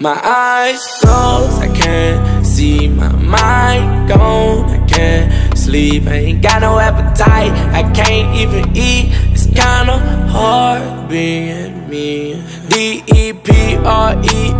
My eyes closed, I can't see my mind gone. I can't sleep, I ain't got no appetite. I can't even eat. It's kinda hard being me. D E P R E.